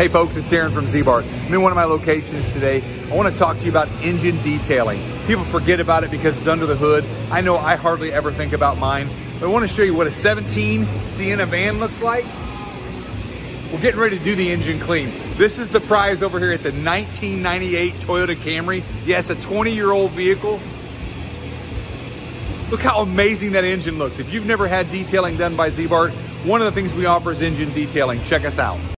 Hey folks, it's Darron from Ziebart. I'm in one of my locations today. I want to talk to you about engine detailing. People forget about it because it's under the hood. I know I hardly ever think about mine, but I want to show you what a 17 Sienna van looks like. We're getting ready to do the engine clean. This is the prize over here. It's a 1998 Toyota Camry. Yes, a 20 year old vehicle. Look how amazing that engine looks. If you've never had detailing done by Ziebart, one of the things we offer is engine detailing. Check us out.